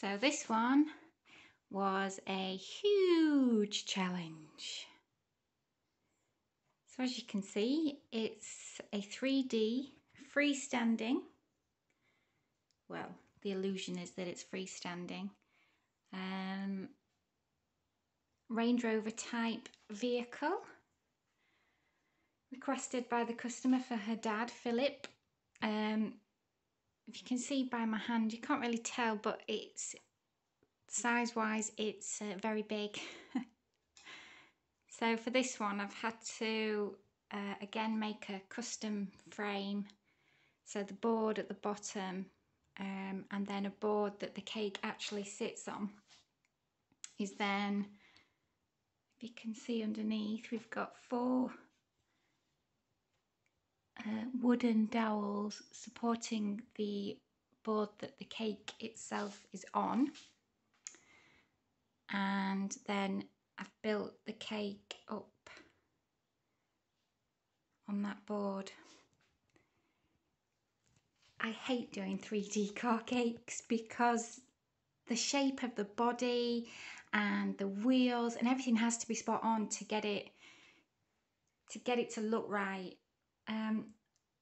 So this one was a huge challenge. So as you can see, it's a 3D freestanding. Well, the illusion is that it's freestanding. Um, Range Rover type vehicle requested by the customer for her dad, Philip. Um, if you can see by my hand, you can't really tell, but it's size wise, it's uh, very big. so for this one, I've had to uh, again make a custom frame. So the board at the bottom um, and then a board that the cake actually sits on is then, if you can see underneath, we've got four uh, wooden dowels supporting the board that the cake itself is on. And then I've built the cake up on that board. I hate doing 3D car cakes because the shape of the body and the wheels and everything has to be spot on to get it to get it to look right um,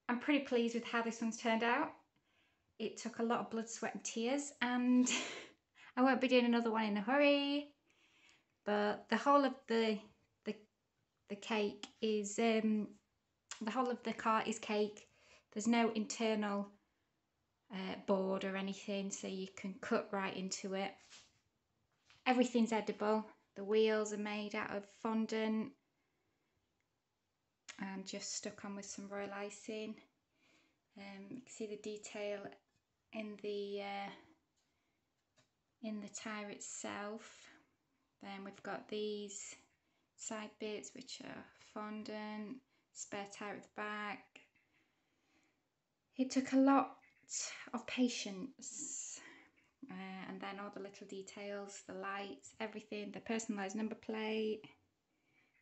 I'm pretty pleased with how this one's turned out. It took a lot of blood, sweat and tears and I won't be doing another one in a hurry. But the whole of the the, the cake is, um, the whole of the car is cake. There's no internal uh, board or anything so you can cut right into it. Everything's edible. The wheels are made out of fondant and just stuck on with some royal icing. Um, you can see the detail in the uh, in the tire itself. Then we've got these side bits which are fondant, spare tire at the back. It took a lot of patience uh, and then all the little details, the lights, everything, the personalised number plate.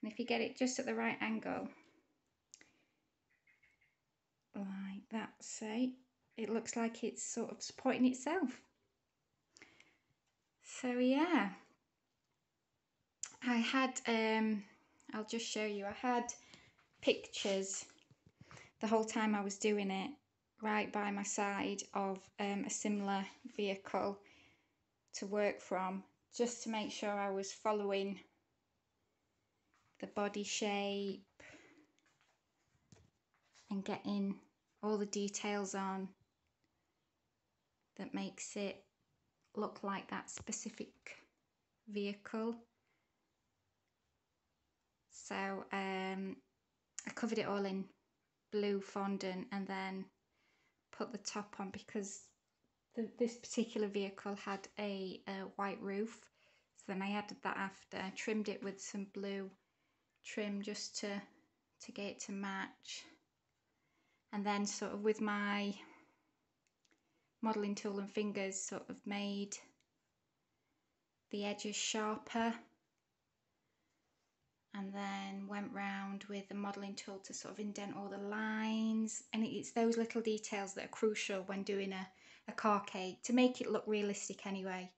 And if you get it just at the right angle, like that say it looks like it's sort of supporting itself. So yeah. I had um I'll just show you. I had pictures the whole time I was doing it right by my side of um, a similar vehicle to work from just to make sure I was following the body shape and getting all the details on that makes it look like that specific vehicle. So um, I covered it all in blue fondant and then put the top on because the, this particular vehicle had a, a white roof. So then I added that after, I trimmed it with some blue trim just to, to get it to match and then sort of with my modelling tool and fingers sort of made the edges sharper. And then went round with the modelling tool to sort of indent all the lines. And it's those little details that are crucial when doing a, a car cake to make it look realistic anyway.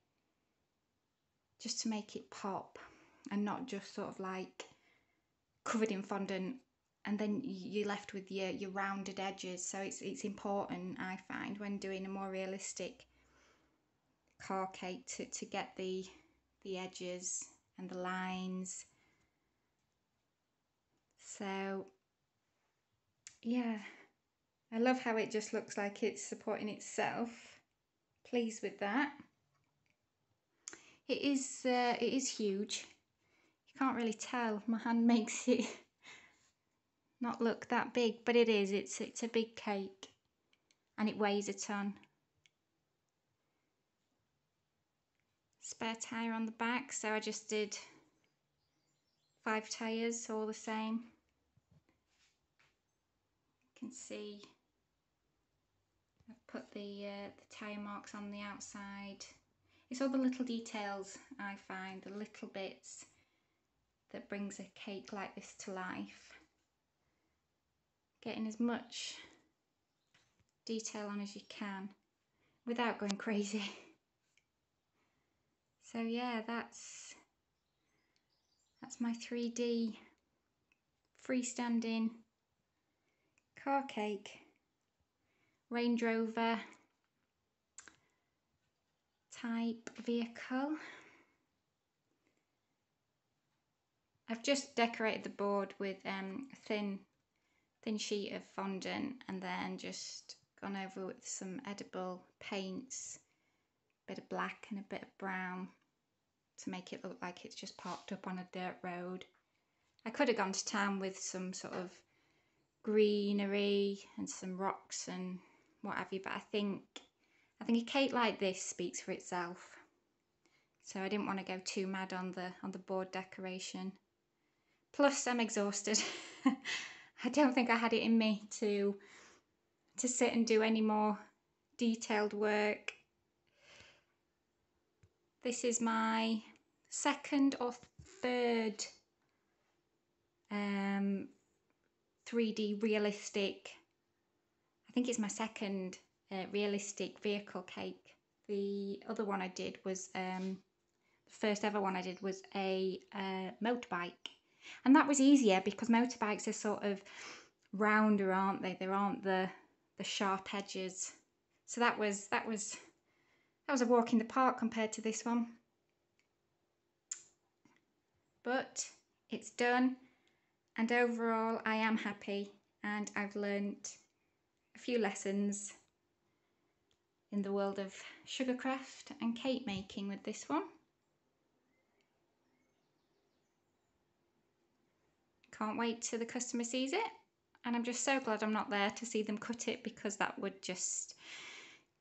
Just to make it pop and not just sort of like covered in fondant and then you're left with your, your rounded edges. So it's, it's important, I find, when doing a more realistic car cake to, to get the, the edges and the lines. So, yeah, I love how it just looks like it's supporting itself. Pleased with that. It is, uh, it is huge. You can't really tell. My hand makes it not look that big, but it is. It's, it's a big cake and it weighs a ton. Spare tyre on the back, so I just did five tyres, all the same. You can see I've put the, uh, the tyre marks on the outside. It's all the little details I find, the little bits that brings a cake like this to life getting as much detail on as you can without going crazy. So yeah, that's that's my 3D freestanding car cake Range Rover type vehicle. I've just decorated the board with um, thin, thin sheet of fondant and then just gone over with some edible paints, a bit of black and a bit of brown to make it look like it's just parked up on a dirt road. I could have gone to town with some sort of greenery and some rocks and what have you, but I think I think a cake like this speaks for itself. So I didn't want to go too mad on the on the board decoration. Plus, I'm exhausted. I don't think I had it in me to to sit and do any more detailed work. This is my second or third um, 3D realistic. I think it's my second uh, realistic vehicle cake. The other one I did was um, the first ever one I did was a uh, motorbike and that was easier because motorbikes are sort of rounder, aren't they? There aren't the the sharp edges. So that was that was that was a walk in the park compared to this one. But it's done and overall I am happy and I've learnt a few lessons in the world of sugarcraft and cake making with this one. Can't wait till the customer sees it. And I'm just so glad I'm not there to see them cut it because that would just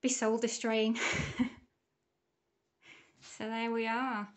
be soul destroying. so there we are.